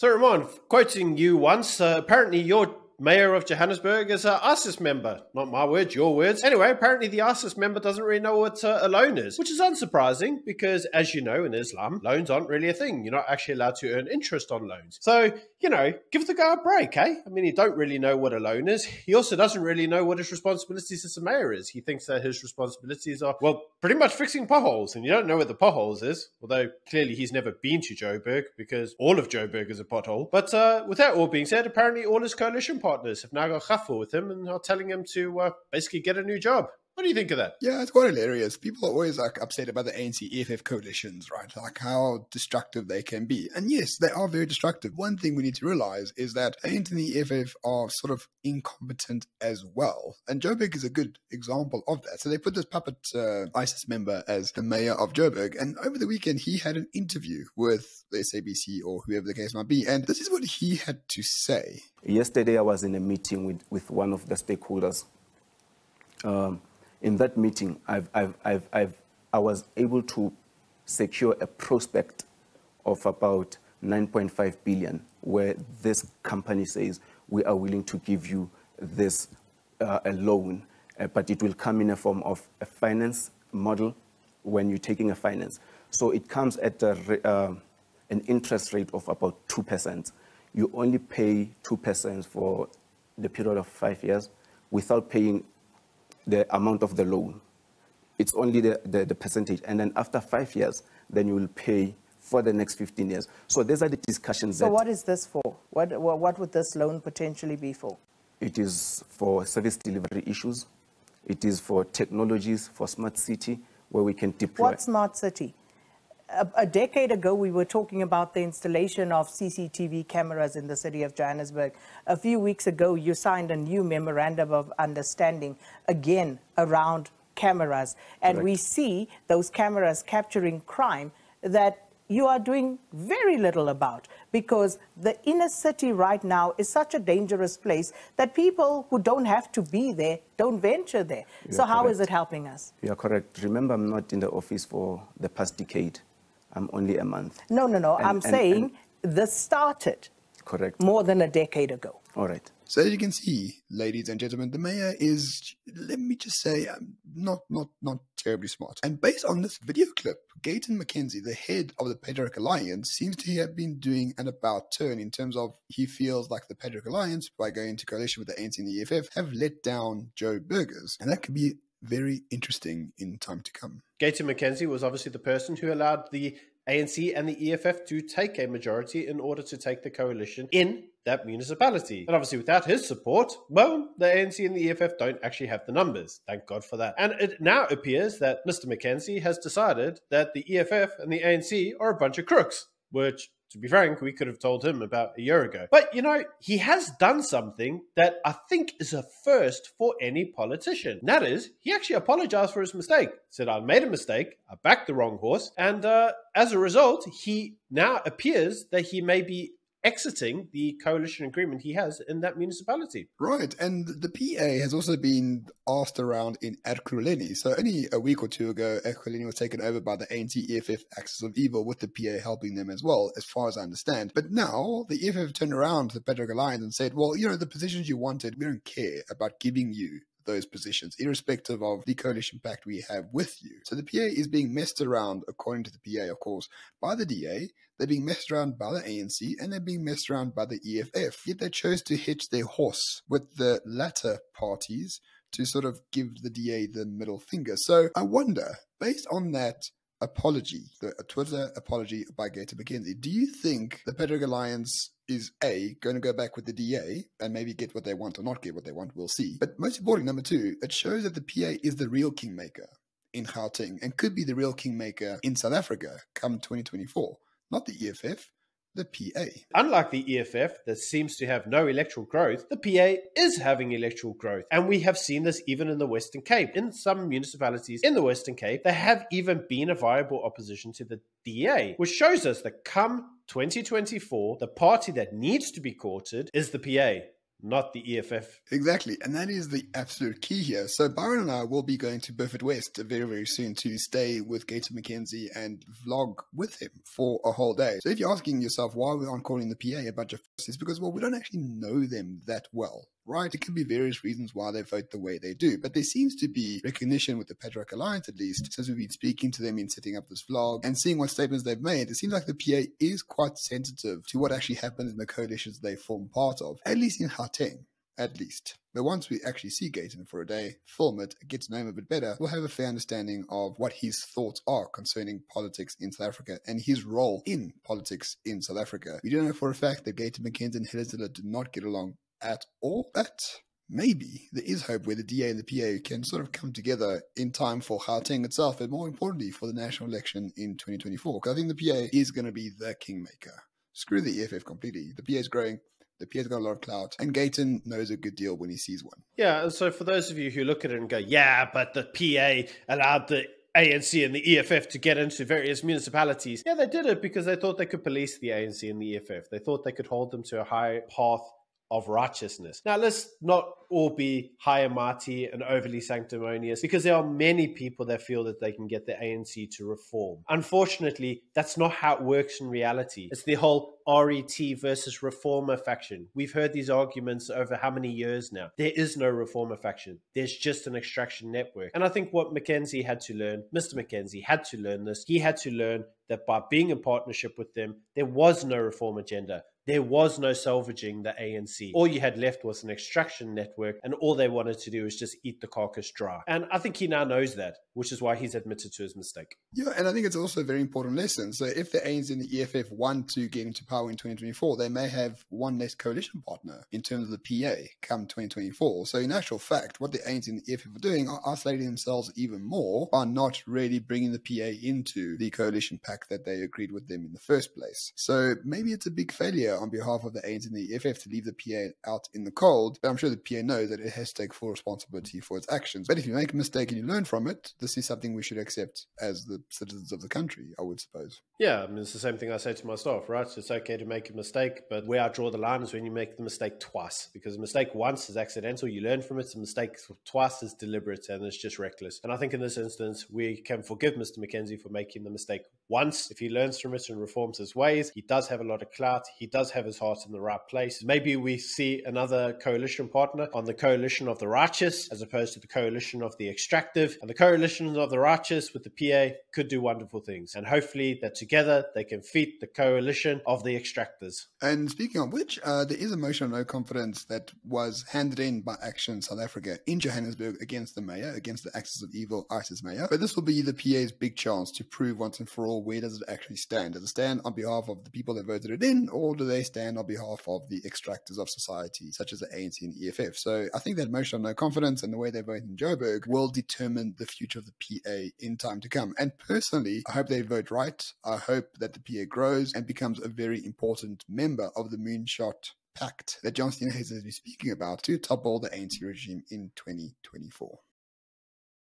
So, Ramon, quoting you once, uh, apparently you're mayor of Johannesburg is an ISIS member. Not my words, your words. Anyway, apparently the ISIS member doesn't really know what uh, a loan is, which is unsurprising because, as you know, in Islam, loans aren't really a thing. You're not actually allowed to earn interest on loans. So, you know, give the guy a break, eh? I mean, he don't really know what a loan is. He also doesn't really know what his responsibilities as a mayor is. He thinks that his responsibilities are, well, pretty much fixing potholes, and you don't know what the potholes is, although clearly he's never been to Joburg because all of Joburg is a pothole. But uh, with that all being said, apparently all his coalition partners have now got khafu with him and are telling him to uh, basically get a new job. What do you think of that? Yeah, it's quite hilarious. People are always like upset about the ANC EFF coalitions, right? Like how destructive they can be. And yes, they are very destructive. One thing we need to realize is that ANC and the EFF are sort of incompetent as well. And Joburg is a good example of that. So they put this puppet uh, ISIS member as the mayor of Joburg. And over the weekend, he had an interview with the SABC or whoever the case might be. And this is what he had to say. Yesterday, I was in a meeting with, with one of the stakeholders. Um, in that meeting, I've, I've, I've, I've, I was able to secure a prospect of about 9.5 billion, where this company says we are willing to give you this uh, a loan, uh, but it will come in a form of a finance model when you're taking a finance. So it comes at a, uh, an interest rate of about 2%. You only pay 2% for the period of five years without paying the amount of the loan. It's only the, the, the, percentage. And then after five years, then you will pay for the next 15 years. So these are the discussions so what is this for? What, what would this loan potentially be for? It is for service delivery issues. It is for technologies, for smart city, where we can deploy. What smart city? A, a, decade ago, we were talking about the installation of CCTV cameras in the city of Johannesburg. A few weeks ago, you signed a new memorandum of understanding, again, around cameras. And Correct. we see those cameras capturing crime that you are doing very little about because the inner city right now is such a dangerous place that people who don't have to be there don't venture there. You so how correct. is it helping us? You are correct. Remember, I'm not in the office for the past decade. I'm only a month. No, no, no. And, I'm and, saying and this started correct more than a decade ago. All right. So as you can see, ladies and gentlemen, the mayor is, let me just say, um, not not not terribly smart. And based on this video clip, Gayton McKenzie, the head of the Patriotic Alliance, seems to have been doing an about turn in terms of he feels like the Patriotic Alliance, by going into coalition with the ANC and the EFF, have let down Joburgers, and that could be very interesting in time to come. Gayton McKenzie was obviously the person who allowed the ANC and the EFF to take a majority in order to take the coalition in that municipality. And obviously, without his support, well, the ANC and the EFF don't actually have the numbers. Thank God for that. And it now appears that Mr. McKenzie has decided that the EFF and the ANC are a bunch of crooks, which to be frank, we could have told him about a year ago. But you know, he has done something that I think is a first for any politician. And that is, he actually apologized for his mistake. Said, I made a mistake, I backed the wrong horse, and uh, as a result, he now appears that he may be exiting the coalition agreement he has in that municipality. Right, and the PA has also been asked around in Ekurhuleni. So only a week or two ago, Ekurhuleni was taken over by the ANC EFF Axis of Evil, with the PA helping them as well, as far as I understand. But now the EFF turned around to the Patriotic Alliance and said, well, you know, the positions you wanted, we don't care about giving you those positions, irrespective of the coalition pact we have with you. So the PA is being messed around, according to the PA, of course, by the DA. They're being messed around by the ANC and they're being messed around by the EFF. Yet they chose to hitch their horse with the latter parties to sort of give the DA the middle finger. So I wonder, based on that apology, the Twitter apology by Gayton McKenzie, do you think the Patriotic Alliance is A, going to go back with the DA and maybe get what they want or not get what they want? We'll see. But most importantly, number two, it shows that the PA is the real kingmaker in Gauteng and could be the real kingmaker in South Africa come 2024. Not the EFF, the PA. Unlike the EFF that seems to have no electoral growth, the PA is having electoral growth. And we have seen this even in the Western Cape. In some municipalities in the Western Cape, there have even been a viable opposition to the DA, which shows us that come 2024, the party that needs to be courted is the PA not the EFF. Exactly, and that is the absolute key here. So Byron and I will be going to Beaufort West very, very soon to stay with Gayton McKenzie and vlog with him for a whole day. So if you're asking yourself why we aren't calling the PA a bunch of f- it's because well we don't actually know them that well. Right, it can be various reasons why they vote the way they do, but there seems to be recognition with the Patriotic Alliance, at least, since we've been speaking to them in setting up this vlog and seeing what statements they've made. It seems like the PA is quite sensitive to what actually happens in the coalitions they form part of, at least in At least. But once we actually see Gayton for a day, film it, get to know him a bit better, we'll have a fair understanding of what his thoughts are concerning politics in South Africa and his role in politics in South Africa. We do know for a fact that Gayton McKenzie and Helen Zille did not get along at all, but maybe there is hope where the DA and the PA can sort of come together in time for Gauteng itself, and more importantly, for the national election in 2024. Because I think the PA is going to be the kingmaker. Screw the EFF completely. The PA is growing. The PA's got a lot of clout, and Gayton knows a good deal when he sees one. Yeah, and so for those of you who look at it and go, yeah, but the PA allowed the ANC and the EFF to get into various municipalities. Yeah, they did it because they thought they could police the ANC and the EFF. They thought they could hold them to a high path of righteousness. Now, let's not all be high and mighty and overly sanctimonious because there are many people that feel that they can get the ANC to reform. Unfortunately, that's not how it works in reality. It's the whole RET versus reformer faction. We've heard these arguments over how many years now? There is no reformer faction. There's just an extraction network. And I think what McKenzie had to learn, Mr. McKenzie had to learn this. He had to learn that by being in partnership with them, there was no reform agenda. There was no salvaging the ANC. All you had left was an extraction network, and all they wanted to do was just eat the carcass dry. And I think he now knows that, which is why he's admitted to his mistake. Yeah, and I think it's also a very important lesson. So if the ANC and the EFF want to get into power in 2024, they may have one less coalition partner in terms of the PA come 2024. So in actual fact, what the ANC and the EFF are doing are isolating themselves even more by not really bringing the PA into the coalition pack that they agreed with them in the first place. So maybe it's a big failure on behalf of the ANC and the EFF to leave the PA out in the cold, but I'm sure the PA knows that it has to take full responsibility for its actions. But if you make a mistake and you learn from it, this is something we should accept as the citizens of the country, I would suppose. Yeah, I mean, it's the same thing I say to my staff, right? It's okay to make a mistake, but where I draw the line is when you make the mistake twice, because a mistake once is accidental, you learn from it. A mistake twice is deliberate and it's just reckless. And I think in this instance, we can forgive Mr. McKenzie for making the mistake once. If he learns from it and reforms his ways, he does have a lot of clout. He have his heart in the right place. Maybe we see another coalition partner on the coalition of the righteous as opposed to the coalition of the extractive. And the coalition of the righteous with the PA could do wonderful things. And hopefully that together they can feed the coalition of the extractors. And speaking of which, uh, there is a motion of no confidence that was handed in by Action South Africa in Johannesburg against the mayor, against the Axis of Evil ISIS mayor. But this will be the PA's big chance to prove once and for all where does it actually stand? Does it stand on behalf of the people that voted it in, or do they stand on behalf of the extractors of society, such as the ANC and EFF? So I think that motion of no confidence and the way they vote in Joburg will determine the future of the PA in time to come. And personally, I hope they vote right. I hope that the PA grows and becomes a very important member of the Moonshot Pact that John Steenhuisen has been speaking about to topple the ANC regime in 2024.